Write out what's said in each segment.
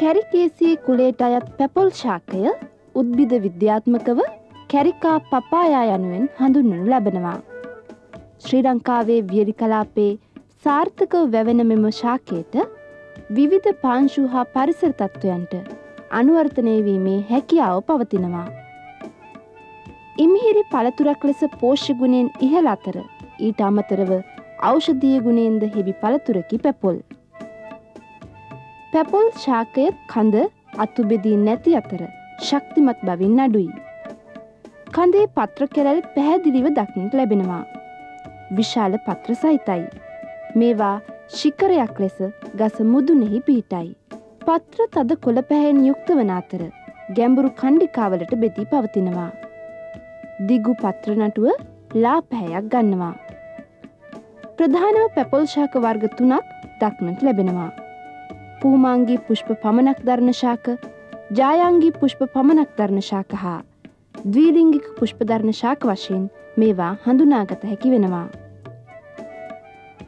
කැරිකේසියේ කුලේට අයත් පැපොල් ශාකය උද්භිද විද්‍යාත්මකව කැරිකා පපායා යනුවෙන් හඳුන්වනු ලැබෙනවා. ශ්‍රී ලංකාවේ වියලි කලාපේ සාර්ථකව වැවෙන මෙම ශාකයට විවිධ පාංශු හා පරිසර තත්ත්වයන්ට අනුවර්තනය වීමේ හැකියාව පවතිනවා. ඉමිහිරි පළතුරක් ලෙස පෝෂ්‍ය ගුණයෙන් ඉහළ අතර ඊට අමතරව ඖෂධීය ගුණයෙන්ද හෙබි පළතුරකි පැපොල්. පැපොල් ශාකය කඳ අතුබෙදී නැති අතර ශක්තිමත් බවින් අඩුයි. කඳේ පත්‍ර කෙරැල් පැහැදිලිව දක්නට ලැබෙනවා. විශාල පත්‍ර සහිතයි. මේවා ශිකරයක් ලෙස ගස මුදුනෙහි පිහිටයි. පත්‍ර තද කොළ පැහැෙන් යුක්ත වන අතර ගැඹුරු කණ්ඩිකාවලට බෙදී පවතිනවා. දිගු පත්‍රනටුව ලා පැහැයක් ගන්නවා. ප්‍රධානව පැපොල්ශාක වර්ග තුනක් දක්නට ලැබෙනවා. පූමාංගී පුෂ්ප පමණක් දරණ ශාක ජායංගී පුෂ්ප පමණක් දරණ ශාක හා ද්වීලිංගික පුෂ්පධර්ණ ශාක වශයෙන් මේවා හඳුනාගත හැකි වෙනවා.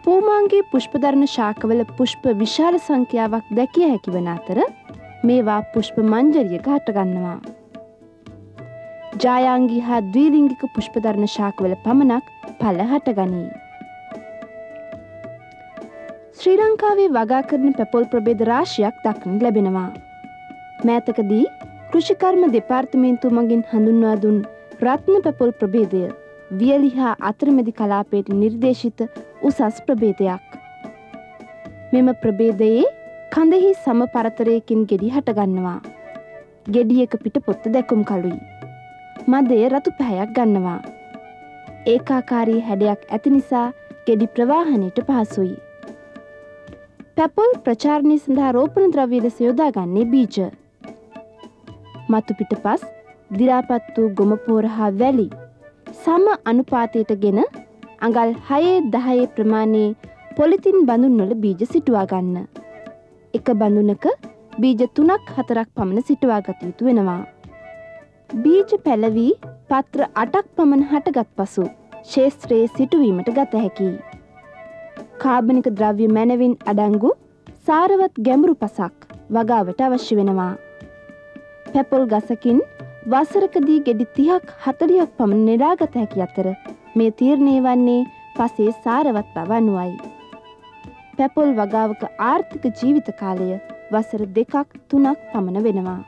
පූමාන්ගේ පුෂ්පධර්ණ ශාකවල පුෂ්ප විශාල සංඛ්‍යාවක් දැකිය හැකි වන අතර මේවා පුෂ්ප මංජරියක හටගන්නවා. ජායංගි හා ද්වීලිංගික පුෂ්පධර්ණ ශාකවල පමණක් පල හටගනී. ශ්‍රී ලංකාවේ වගා කරන පැපොල් ප්‍රබේද රාශියක් දක්න ලැබෙනවා. මෑතකදී කෘෂිකර්ම දෙපාර්තමේන්තු මගින් හඳුන්වා දුන් රත්න පැපොල් ප්‍රබේදය වියලි හා අතරමැදි කලාපයට නිර්දේශිත උසස් ප්‍රබේදයක්. මෙම ප්‍රබේදයේ කඳෙහි සම පරතරයකින් ගෙඩි හටගන්නවා. ගෙඩියක පිට පොත්ත දැකුම් කළුයි. මදය රතු පැහැයක් ගන්නවා. ඒකාකාරී හැඩයක් ඇති නිසා ගෙඩි ප්‍රවාහනයට පහසුයි. පැපොල් ප්‍රචාරණය සඳහා රෝපණ ද්‍රව්‍ය ලෙස යොදාගන්නේ බීජ. මතු පිටපස් දිරාපත් වූ ගොමපෝර හා වැලි සම අනුපාතයට ගෙන අඟල් හයේ දහයේ ප්‍රමාණයේ පොලිතින් බඳුන්වල බීජ සිටුවා ගන්න. එක බඳුනක බීජ තුනක් හතරක් පමණ සිටුවා ගත යුතු වෙනවා. බීජ පැලවී පත්‍ර අටක් පමණ හටගත් පසු ශේස්ත්‍රයේ සිටුවීමට ගත හැකි. කාබනික ද්‍රව්‍ය මැනවින් අඩංගු සාරවත් ගැඹුරු පසක් වගාවට අවශ්‍ය වෙනවා. පැපොල් ගසකින් වසරකදී ගෙඩි තිහක් හතලියක් පමණ නෙරාගත හැකි අතර මේ තීරණය වන්නේ පසේ සාරවත් බව අනුවයි. පැපොල් වගාවක ආර්ථික ජීවිත කාලය වසර දෙකක් තුනක් පමණ වෙනවා.